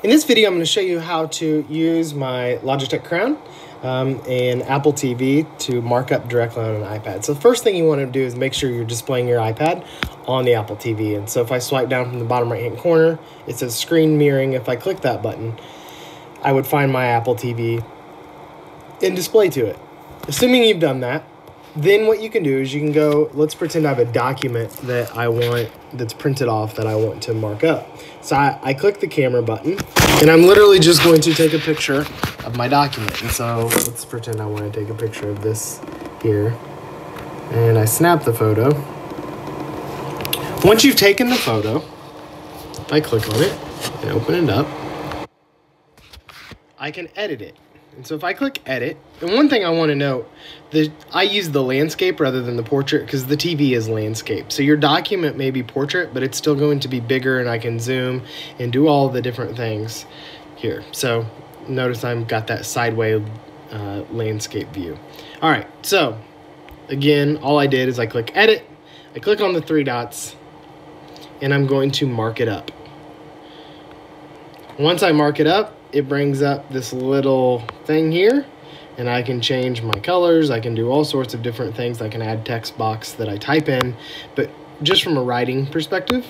In this video, I'm going to show you how to use my Logitech Crayon um, and Apple TV to mark up directly on an iPad. So the first thing you want to do is make sure you're displaying your iPad on the Apple TV. And so if I swipe down from the bottom right hand corner, it says screen mirroring. If I click that button, I would find my Apple TV and display to it. Assuming you've done that, then what you can do is you can go, let's pretend I have a document that I want that's printed off that I want to mark up. So I, I click the camera button and I'm literally just going to take a picture of my document. And so let's pretend I want to take a picture of this here. And I snap the photo. Once you've taken the photo, I click on it and open it up. I can edit it. And so if I click edit, and one thing I want to note, the I use the landscape rather than the portrait because the TV is landscape. So your document may be portrait, but it's still going to be bigger and I can zoom and do all the different things here. So notice I've got that sideways uh, landscape view. All right, so again, all I did is I click edit, I click on the three dots, and I'm going to mark it up. Once I mark it up, it brings up this little thing here and I can change my colors. I can do all sorts of different things. I can add text box that I type in, but just from a writing perspective,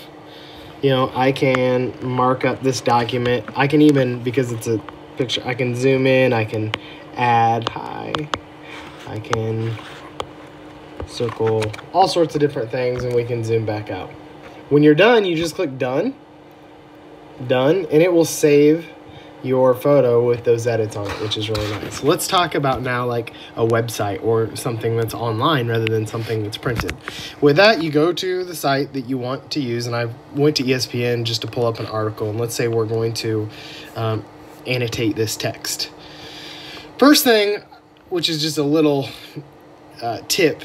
you know, I can mark up this document. I can even, because it's a picture, I can zoom in, I can add, hi, I can circle all sorts of different things and we can zoom back out. When you're done, you just click done, done, and it will save your photo with those edits on it, which is really nice. Let's talk about now like a website or something that's online rather than something that's printed. With that, you go to the site that you want to use, and I went to ESPN just to pull up an article, and let's say we're going to um, annotate this text. First thing, which is just a little uh, tip,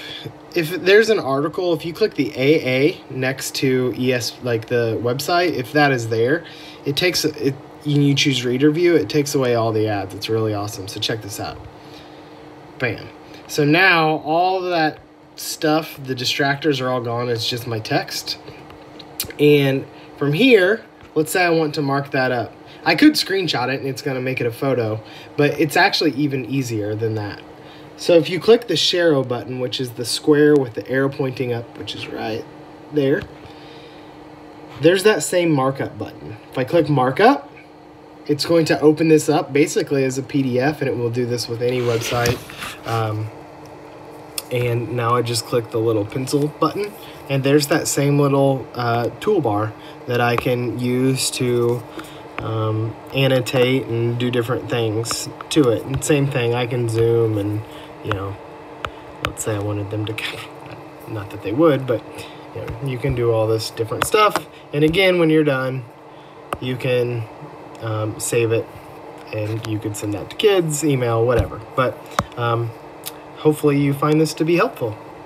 if there's an article, if you click the AA next to ES, like the website, if that is there, it takes it you choose reader view, it takes away all the ads. It's really awesome. So check this out. Bam. So now all that stuff, the distractors are all gone. It's just my text. And from here, let's say I want to mark that up. I could screenshot it and it's going to make it a photo, but it's actually even easier than that. So if you click the Share button, which is the square with the arrow pointing up, which is right there, there's that same markup button. If I click markup, it's going to open this up basically as a PDF and it will do this with any website. Um, and now I just click the little pencil button and there's that same little uh, toolbar that I can use to um, annotate and do different things to it. And same thing, I can zoom and, you know, let's say I wanted them to, not that they would, but you, know, you can do all this different stuff. And again, when you're done, you can um, save it, and you could send that to kids, email, whatever. But um, hopefully you find this to be helpful.